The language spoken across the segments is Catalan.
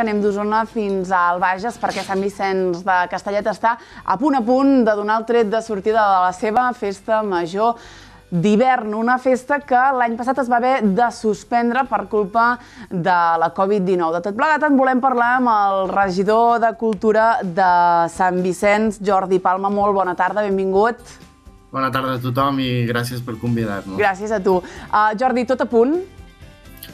Anem d'Osona fins al Bages perquè Sant Vicenç de Castellet està a punt a punt de donar el tret de sortida de la seva festa major d'hivern, una festa que l'any passat es va haver de suspendre per culpa de la Covid-19. De tot plegat en volem parlar amb el regidor de Cultura de Sant Vicenç, Jordi Palma. Molt bona tarda, benvingut. Bona tarda a tothom i gràcies per convidar-nos. Gràcies a tu. Uh, Jordi, tot a punt?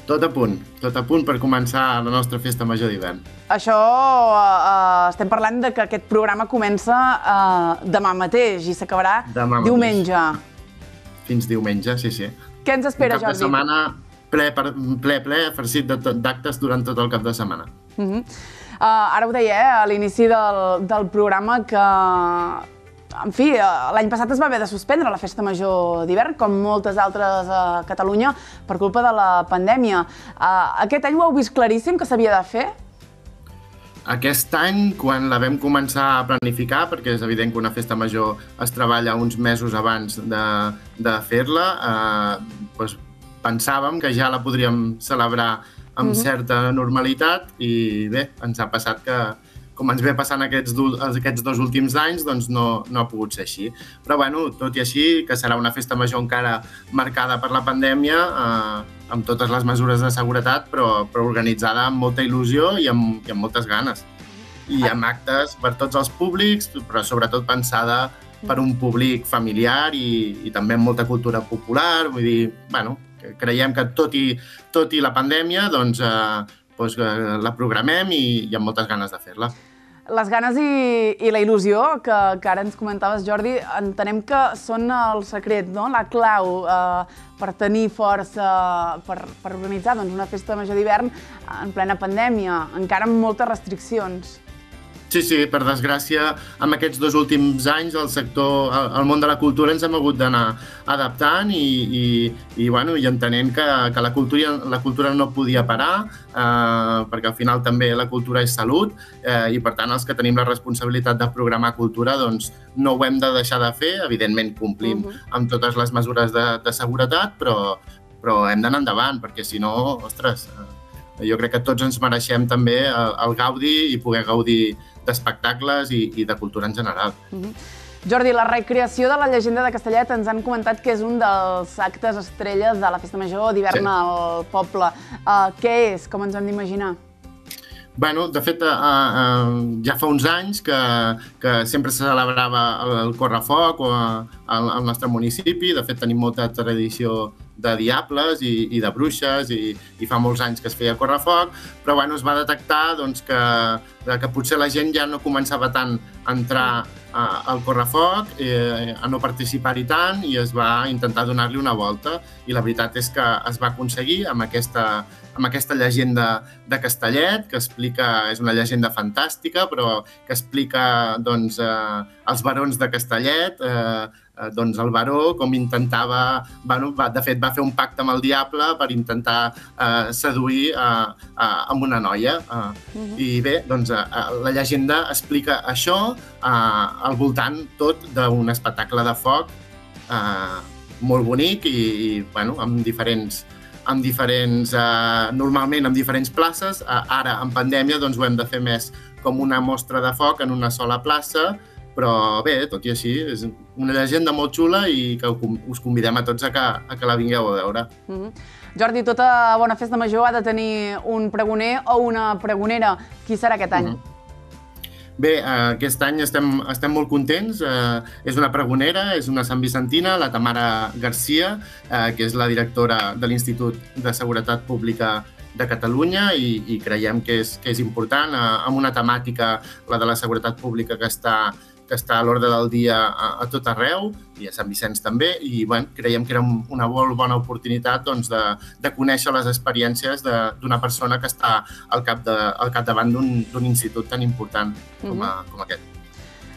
Tot a punt, tot a punt per començar la nostra festa major d'hivern. Això, uh, estem parlant de que aquest programa comença uh, demà mateix i s'acabarà diumenge. Mateix. Fins diumenge, sí, sí. Què ens espera, Jordi? Un cap de setmana ple, ple, ple, farcit d'actes durant tot el cap de setmana. Uh -huh. uh, ara ho deia, eh, a l'inici del, del programa, que en fi, eh, l'any passat es va haver de suspendre la festa major d'hivern, com moltes altres a Catalunya, per culpa de la pandèmia. Eh, aquest any ho heu vist claríssim que s'havia de fer? Aquest any, quan la vam començar a planificar, perquè és evident que una festa major es treballa uns mesos abans de, de fer-la, eh, doncs pensàvem que ja la podríem celebrar amb uh -huh. certa normalitat i bé, ens ha passat que, com ens ve passant aquests, aquests dos últims anys, doncs no, no ha pogut ser així. Però bueno, tot i així, que serà una festa major encara marcada per la pandèmia, eh, amb totes les mesures de seguretat, però, però organitzada amb molta il·lusió i amb, i amb moltes ganes. I amb actes per tots els públics, però sobretot pensada per un públic familiar i, i també amb molta cultura popular. Vull dir, bueno, creiem que tot i, tot i la pandèmia, doncs, eh, doncs, la programem i, i amb moltes ganes de fer-la. Les ganes i, i la il·lusió que, que ara ens comentaves, Jordi, entenem que són el secret, no? la clau eh, per tenir força, per, per organitzar doncs, una festa major d'hivern en plena pandèmia, encara amb moltes restriccions. Sí, sí, per desgràcia, amb aquests dos últims anys el sector, el, el món de la cultura ens hem hagut d'anar adaptant i, i, i, bueno, i entenent que, que la, cultura, la cultura no podia parar, eh, perquè al final també la cultura és salut eh, i per tant els que tenim la responsabilitat de programar cultura doncs no ho hem de deixar de fer, evidentment complim uh -huh. amb totes les mesures de, de seguretat, però, però hem d'anar endavant perquè si no, ostres, eh, jo crec que tots ens mereixem també el, el gaudi i poder gaudir d'espectacles i, i de cultura en general. Mm -hmm. Jordi, la recreació de la llegenda de Castellet ens han comentat que és un dels actes estrelles de la Festa Major d'hivern sí. al poble. Uh, què és? Com ens hem d'imaginar? Bueno, de fet, uh, uh, ja fa uns anys que, que sempre se celebrava el, el Correfoc o, al, al nostre municipi. De fet, tenim molta tradició de diables i, i de bruixes i, i fa molts anys que es feia correfoc, però bueno, es va detectar doncs, que, que potser la gent ja no començava tant a entrar al correfoc, eh, a no participar-hi tant i es va intentar donar-li una volta. I la veritat és que es va aconseguir amb aquesta, amb aquesta llegenda de Castellet, que explica, és una llegenda fantàstica, però que explica doncs, eh, els barons de Castellet, eh, eh, doncs el baró com intentava, bueno, va, de fet va fer un pacte amb el diable per intentar eh, seduir eh, eh, amb una noia. Eh, uh -huh. I bé, doncs eh, la llegenda explica això eh, al voltant tot d'un espectacle de foc eh, molt bonic i, i bueno, amb diferents amb diferents, eh, normalment amb diferents places. Eh, ara, en pandèmia, doncs ho hem de fer més com una mostra de foc en una sola plaça, però bé, tot i així, és una llegenda molt xula i que us convidem a tots a que, a que la vingueu a veure. Mm -hmm. Jordi, tota bona festa major ha de tenir un pregoner o una pregonera. Qui serà aquest any? Mm -hmm. Bé, eh, aquest any estem, estem molt contents. Eh, és una pregonera, és una Sant Vicentina, la Tamara Garcia, eh, que és la directora de l'Institut de Seguretat Pública de Catalunya i, i creiem que és, que és important, eh, amb una temàtica, la de la seguretat pública, que està que està a l'ordre del dia a, a tot arreu i a Sant Vicenç també i bueno, creiem que era una molt bona oportunitat doncs, de, de conèixer les experiències d'una persona que està al, cap de, al capdavant d'un institut tan important com, a, mhm. com aquest.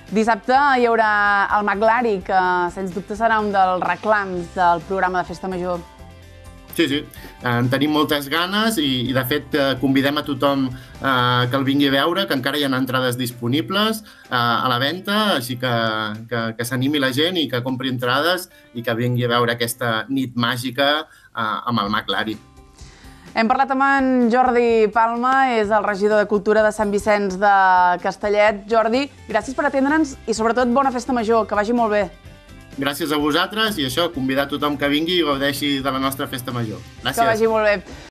Dissabte hi haurà el Maglari, que sens dubte serà un dels reclams del programa de Festa Major Sí, sí, en tenim moltes ganes i, i de fet, eh, convidem a tothom eh, que el vingui a veure, que encara hi ha entrades disponibles eh, a la venda, així que, que, que s'animi la gent i que compri entrades i que vingui a veure aquesta nit màgica eh, amb el McLaren. Hem parlat amb en Jordi Palma, és el regidor de Cultura de Sant Vicenç de Castellet. Jordi, gràcies per atendre'ns i sobretot bona festa major, que vagi molt bé. Gràcies a vosaltres i això, convidar tothom que vingui i gaudeixi de la nostra festa major. Gràcies. Que vagi molt bé.